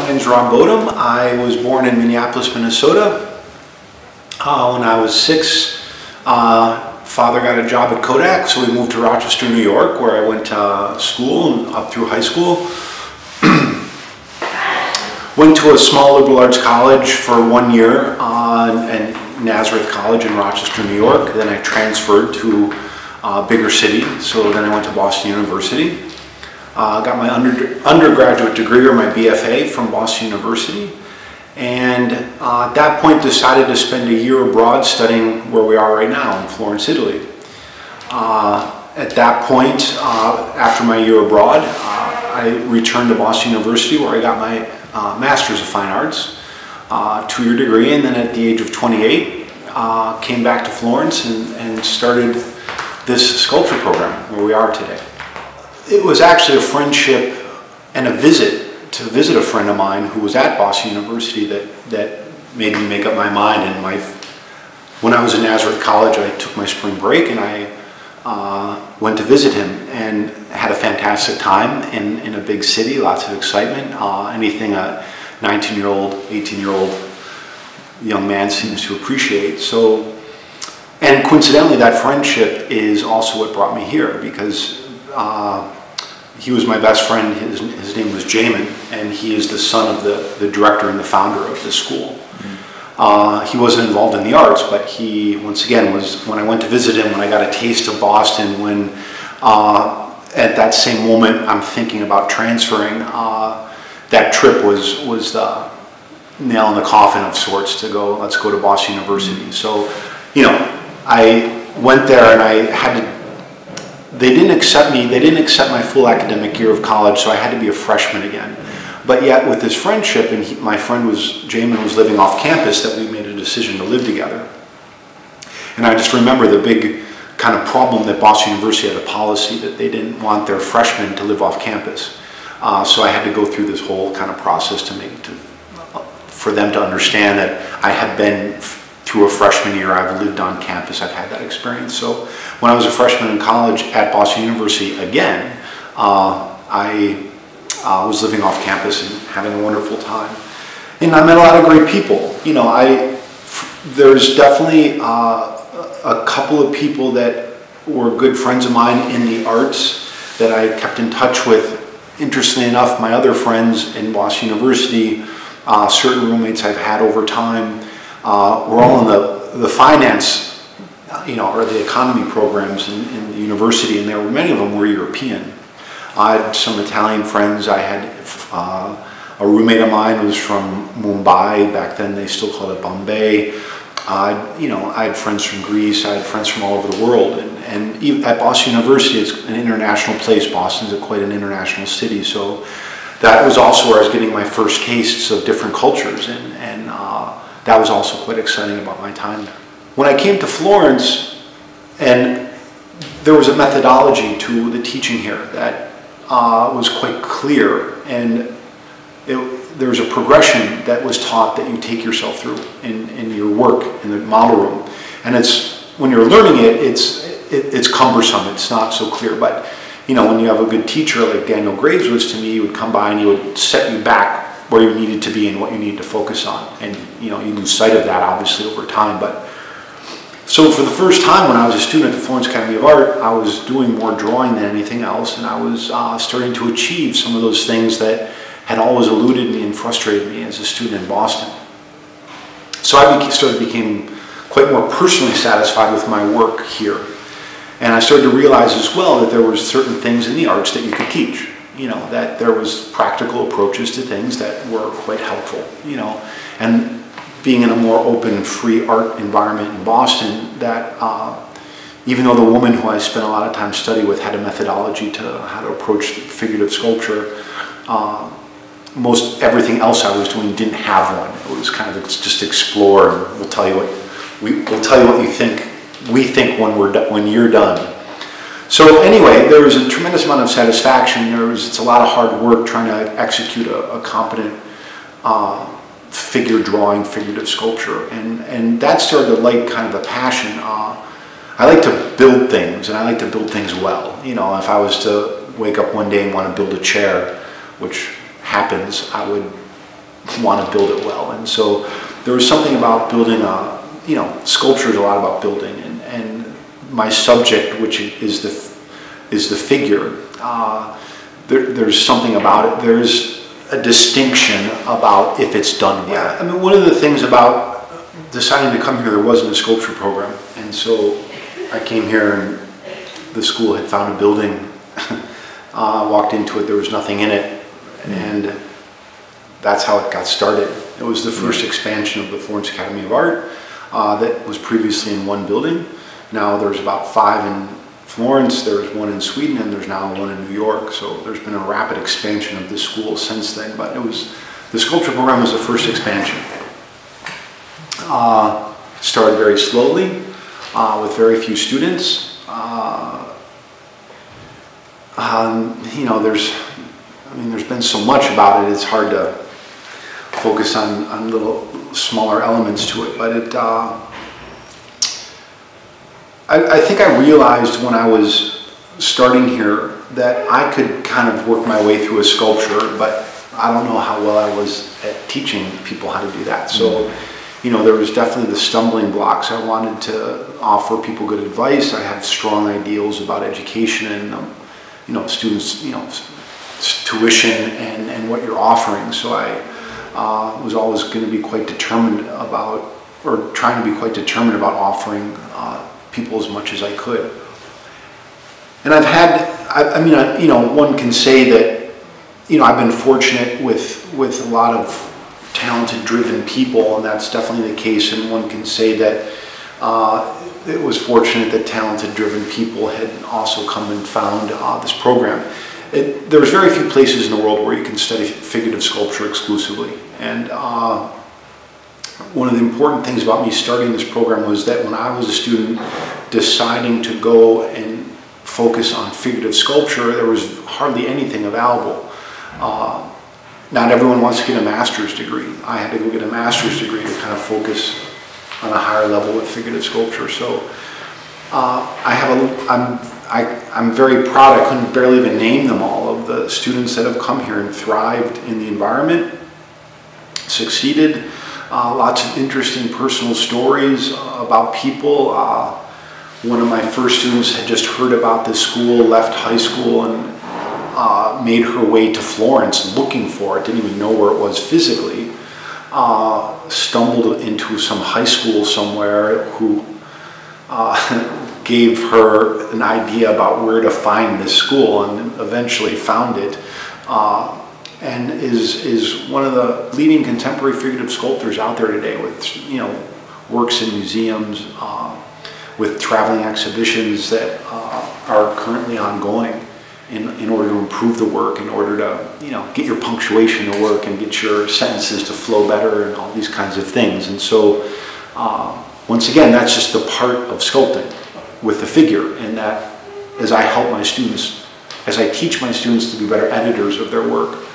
My name is Rob Bodem. I was born in Minneapolis, Minnesota. Uh, when I was six, uh, father got a job at Kodak, so we moved to Rochester, New York, where I went to school and up through high school. went to a small liberal arts college for one year, uh, and Nazareth College in Rochester, New York. Then I transferred to a bigger city, so then I went to Boston University. Uh, got my under, undergraduate degree or my BFA from Boston University. And uh, at that point decided to spend a year abroad studying where we are right now in Florence, Italy. Uh, at that point, uh, after my year abroad, uh, I returned to Boston University where I got my uh, Master's of Fine Arts, two-year degree, and then at the age of 28, came back to Florence and, and started this sculpture program where we are today it was actually a friendship and a visit to visit a friend of mine who was at Boston University that, that made me make up my mind. And my, when I was in Nazareth College, I took my spring break and I uh, went to visit him and had a fantastic time in, in a big city, lots of excitement, uh, anything a 19 year old, 18 year old young man seems to appreciate. So, and coincidentally, that friendship is also what brought me here because uh, he was my best friend. His, his name was Jamin, and he is the son of the, the director and the founder of the school. Uh, he wasn't involved in the arts, but he, once again, was when I went to visit him, when I got a taste of Boston, when uh, at that same moment I'm thinking about transferring, uh, that trip was, was the nail in the coffin of sorts to go, let's go to Boston University. So, you know, I went there and I had to they didn't accept me, they didn't accept my full academic year of college, so I had to be a freshman again. But yet with this friendship, and he, my friend was, Jamin was living off campus, that we made a decision to live together. And I just remember the big kind of problem that Boston University had a policy that they didn't want their freshmen to live off campus. Uh, so I had to go through this whole kind of process to make, to, for them to understand that I had been through a freshman year. I've lived on campus. I've had that experience. So when I was a freshman in college at Boston University again, uh, I uh, was living off campus and having a wonderful time. And I met a lot of great people. You know, I there's definitely uh, a couple of people that were good friends of mine in the arts that I kept in touch with. Interestingly enough, my other friends in Boston University, uh, certain roommates I've had over time, uh, we're all in the, the finance, you know, or the economy programs in, in the university, and there were many of them were European. I had some Italian friends. I had uh, a roommate of mine was from Mumbai. Back then, they still called it Bombay. Uh, you know, I had friends from Greece. I had friends from all over the world. And, and at Boston University, it's an international place. Boston's a quite an international city. So that was also where I was getting my first tastes of different cultures. And, and uh, that was also quite exciting about my time there. When I came to Florence, and there was a methodology to the teaching here that uh, was quite clear, and it, there was a progression that was taught that you take yourself through in, in your work in the model room. And it's when you're learning it, it's it, it's cumbersome. It's not so clear, but you know, when you have a good teacher like Daniel Graves was to me, he would come by and he would set you back where you needed to be and what you needed to focus on. And you know, you lose sight of that obviously over time. But so for the first time when I was a student at the Florence Academy of Art, I was doing more drawing than anything else, and I was uh, starting to achieve some of those things that had always eluded me and frustrated me as a student in Boston. So I became, started became quite more personally satisfied with my work here. And I started to realize as well that there were certain things in the arts that you could teach you know, that there was practical approaches to things that were quite helpful, you know. And being in a more open, free art environment in Boston, that uh, even though the woman who I spent a lot of time studying with had a methodology to how to approach figurative sculpture, uh, most everything else I was doing didn't have one. It was kind of just explore we'll tell you what we, will tell you what you think we think when we're when you're done so anyway, there was a tremendous amount of satisfaction. There was it's a lot of hard work trying to execute a, a competent uh, figure drawing, figurative sculpture, and and that started to light kind of a passion. Uh, I like to build things, and I like to build things well. You know, if I was to wake up one day and want to build a chair, which happens, I would want to build it well. And so there was something about building a, you know, sculpture is a lot about building. My subject, which is the, is the figure, uh, there, there's something about it. There's a distinction about if it's done well. Yeah, I mean, one of the things about deciding to come here, there wasn't a sculpture program. And so I came here and the school had found a building, uh, walked into it, there was nothing in it. And that's how it got started. It was the first expansion of the Florence Academy of Art uh, that was previously in one building. Now there's about five in Florence, there's one in Sweden, and there's now one in New York. So there's been a rapid expansion of this school since then, but it was, the sculpture program was the first expansion. Uh, started very slowly uh, with very few students. Uh, um, you know, there's, I mean, there's been so much about it, it's hard to focus on, on little smaller elements to it, but it, uh, I, I think I realized when I was starting here that I could kind of work my way through a sculpture, but I don't know how well I was at teaching people how to do that. So, mm-hmm. you know, there was definitely the stumbling blocks. I wanted to offer people good advice. I had strong ideals about education and, um, you know, students, you know, tuition and, and what you're offering. So I uh, was always going to be quite determined about, or trying to be quite determined about offering people as much as I could. And I've had, I, I mean, I, you know, one can say that, you know, I've been fortunate with, with a lot of talented, driven people, and that's definitely the case. And one can say that uh, it was fortunate that talented, driven people had also come and found uh, this program. It, there's very few places in the world where you can study figurative sculpture exclusively. And uh, one of the important things about me starting this program was that when I was a student deciding to go and focus on figurative sculpture, there was hardly anything available. Uh, not everyone wants to get a master's degree. I had to go get a master's degree to kind of focus on a higher level with figurative sculpture. So uh, I have a, I'm, I, I'm very proud, I couldn't barely even name them all, of the students that have come here and thrived in the environment, succeeded, uh, lots of interesting personal stories uh, about people. Uh, one of my first students had just heard about this school, left high school, and uh, made her way to Florence looking for it, didn't even know where it was physically. Uh, stumbled into some high school somewhere who uh, gave her an idea about where to find this school and eventually found it and is, is one of the leading contemporary figurative sculptors out there today with, you know, works in museums, uh, with traveling exhibitions that uh, are currently ongoing in, in order to improve the work, in order to, you know, get your punctuation to work and get your sentences to flow better and all these kinds of things. And so, uh, once again, that's just the part of sculpting with the figure and that as I help my students, as I teach my students to be better editors of their work,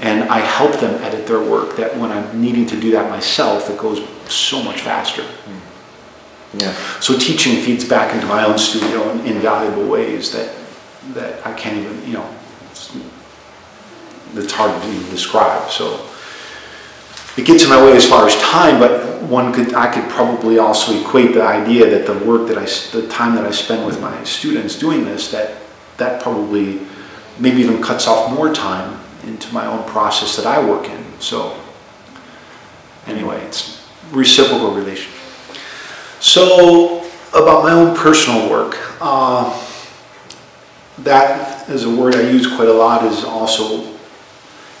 and I help them edit their work that when I'm needing to do that myself, it goes so much faster. Yeah. So teaching feeds back into my own studio in invaluable ways that that I can't even, you know, it's, it's hard to even describe. So it gets in my way as far as time, but one could, I could probably also equate the idea that the work that I, the time that I spend with my students doing this, that that probably maybe even cuts off more time into my own process that I work in. So anyway, it's reciprocal relation. So about my own personal work, uh, that is a word I use quite a lot is also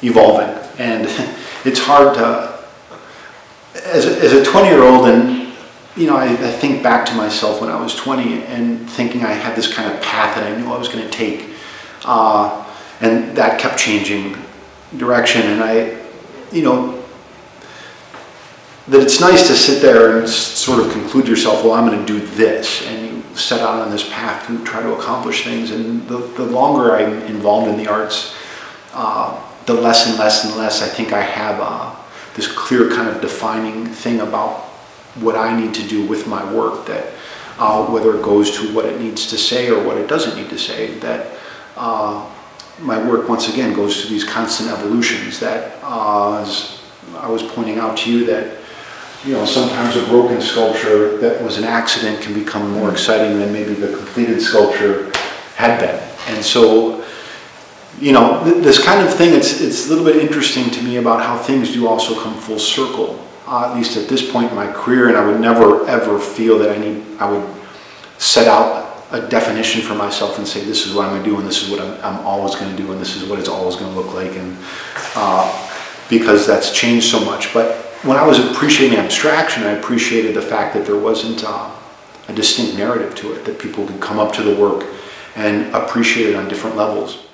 evolving. And it's hard to, as a, as a 20 year old and you know, I, I, think back to myself when I was 20 and thinking I had this kind of path that I knew I was going to take. Uh, and that kept changing direction. And I, you know, that it's nice to sit there and sort of conclude yourself, well, I'm going to do this. And you set out on this path to try to accomplish things. And the, the longer I'm involved in the arts, uh, the less and less and less I think I have uh, this clear kind of defining thing about what I need to do with my work that uh, whether it goes to what it needs to say or what it doesn't need to say, that uh, my work once again goes to these constant evolutions that uh, as I was pointing out to you that, you know, sometimes a broken sculpture that was an accident can become more exciting than maybe the completed sculpture had been. And so, you know, th- this kind of thing, it's, it's a little bit interesting to me about how things do also come full circle, uh, at least at this point in my career, and I would never, ever feel that I need, I would set out a definition for myself and say, this is what I'm gonna do, and this is what I'm, I'm always gonna do, and this is what it's always gonna look like, and, uh, because that's changed so much. But when I was appreciating abstraction, I appreciated the fact that there wasn't, uh, a distinct narrative to it, that people could come up to the work and appreciate it on different levels.